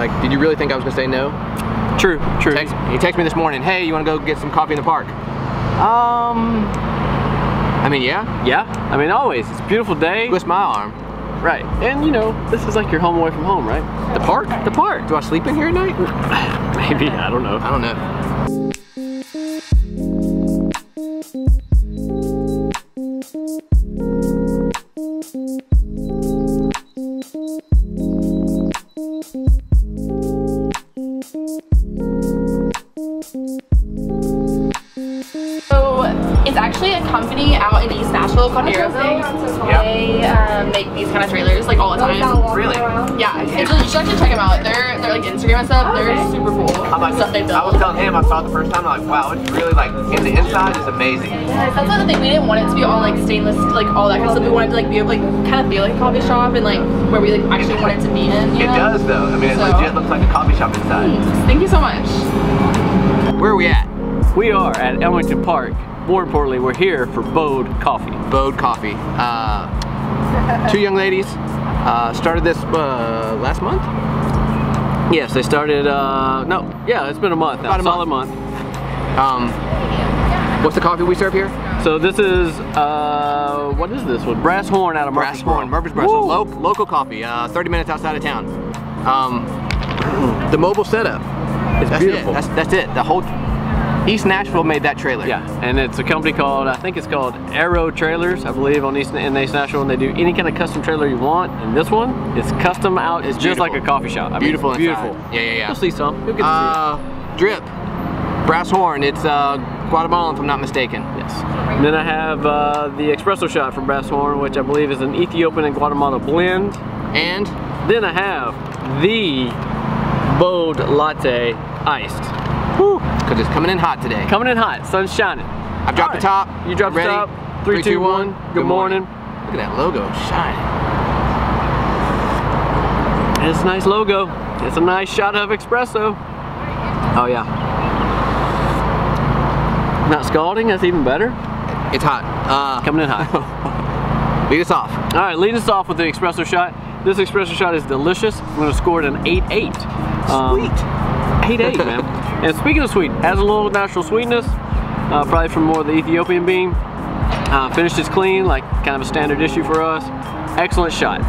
Like, did you really think I was gonna say no? True, true. Text, he texted me this morning, hey, you wanna go get some coffee in the park? Um, I mean, yeah, yeah. I mean, always. It's a beautiful day. twist my arm. Right. And you know, this is like your home away from home, right? The park? The park. Do I sleep in here at night? Maybe. I don't know. I don't know. So company out in East Nashville called Aeroville. They um, make these kind of trailers like all the time. Really? Yeah, you should, you should actually check them out. They're they're like Instagram and stuff. They're super cool. stuff they I was telling him I saw it the first time. I'm like, wow, it's really like, in the inside is amazing. Yes, that's the thing. We didn't want it to be all like stainless, like all that kind of stuff. We wanted to like be able, like kind of feel like a coffee shop and like where we like actually wanted to be in. You It know? does though. I mean, it So- legit looks like a coffee shop inside. Thank you so much. Where are we at? We are at Elmington Park. More importantly, we're here for Bode Coffee. Bode Coffee. Uh, two young ladies uh, started this uh, last month. Yes, they started, uh, no, yeah, it's been a month now, About a solid month. Um, what's the coffee we serve here? So this is, uh, what is this one? Brasshorn out of Brasshorn, Murfreesboro. So lo local coffee, uh, 30 minutes outside of town. Um, the mobile setup. It's That's beautiful. it. That's, that's it. The whole East Nashville made that trailer. Yeah, and it's a company called, I think it's called Aero Trailers, I believe, on East, in East Nashville, and they do any kind of custom trailer you want. And this one, it's custom out, it's, It's just like a coffee shop. I mean, Beautiful it's inside. beautiful. Yeah, yeah, yeah. You'll see some. You'll get to Uh, drip. Brasshorn. It's uh, Guatemalan, if I'm not mistaken. Yes. And then I have uh, the espresso shot from Brasshorn, which I believe is an Ethiopian and Guatemala blend. And Then I have the Bode Latte Iced. Because it's coming in hot today. Coming in hot, sun's shining. I've dropped the top. You dropped Ready? the top. Three, two, one. Good morning. Look at that logo shining. It's a nice logo. It's a nice shot of espresso. Oh yeah. Not scalding, that's even better. It's hot. Uh, Coming in hot. lead us off. All right, lead us off with the espresso shot. This espresso shot is delicious. I'm gonna score it an 8-8. Sweet. 8-8, man. And speaking of sweet, has a little natural sweetness, uh, probably from more of the Ethiopian bean. Uh, finished is clean, like kind of a standard issue for us. Excellent shot.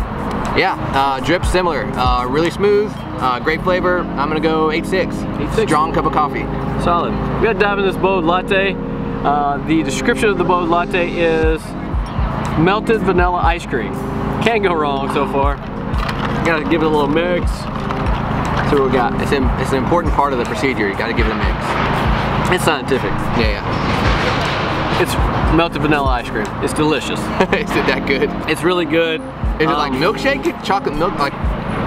Yeah, uh, drip similar. Uh, really smooth, uh, great flavor. I'm gonna go 8-6. 8.6. Strong cup of coffee. Solid. We gotta dive in this Bode latte. Uh, the description of the Bode latte is melted vanilla ice cream. Can't go wrong so far. Gotta give it a little mix. What we got. It's, an it's an important part of the procedure. You gotta give it a mix. It's scientific. Yeah, yeah. It's melted vanilla ice cream. It's delicious. Is it that good? It's really good. Is it Um, like milkshake? Chocolate milk? Like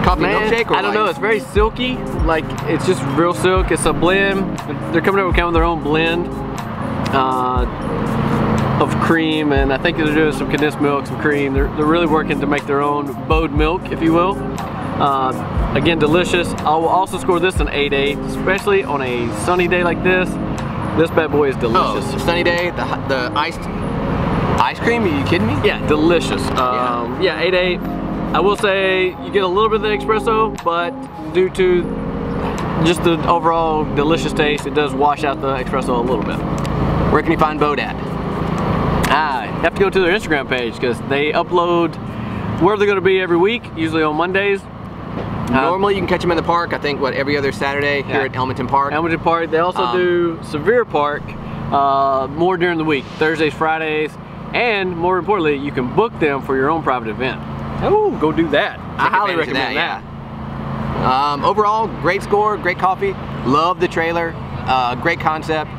coffee Man, milkshake? Or I don't like- know. It's very silky. Like it's just real silk. It's a blend. They're coming up with kind of their own blend uh, of cream, and I think they're doing some condensed milk, some cream. They're, they're really working to make their own bode milk, if you will. Uh, again, delicious. I will also score this an 8-8, especially on a sunny day like this. This bad boy is Oh, delicious. sunny day, the, the iced ice cream? Are you kidding me? Yeah, delicious. Um, yeah, 8-8. I will say you get a little bit of the espresso, but due to just the overall delicious taste, it does wash out the espresso a little bit. Where can you find Bode at? Ah, you have to go to their Instagram page because they upload where they're going to be every week, usually on Mondays. Uh, Normally you can catch them in the park, I think, what, every other Saturday here at Elmington Park. Elmington Park. They also Um, do Sevier Park uh, more during the week, Thursdays, Fridays, and more importantly, you can book them for your own private event. Oh, go do that. I highly recommend that, that. Um, overall, great score, great coffee. Love the trailer. Uh, great concept.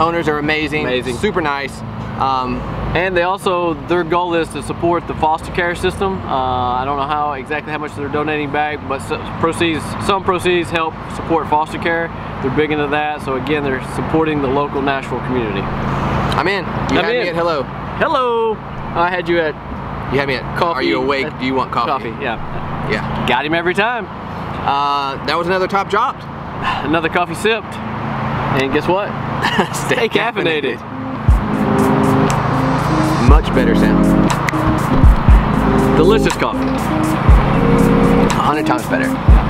Owners are amazing. Amazing. Super nice. Um, And they also, their goal is to support the foster care system. Uh, I don't know how exactly how much they're donating back, but so, proceeds, some proceeds help support foster care. They're big into that. So again, they're supporting the local Nashville community. I'm in. You I'm had me in. at hello. Hello. I had you at You had me at coffee. Are you awake? at- Do you want coffee? Coffee, yeah. Yeah. Got him every time. Uh, that was another top dropped. Another coffee sipped. And guess what? Stay caffeinated. Much better sound. Delicious coffee. A hundred times better.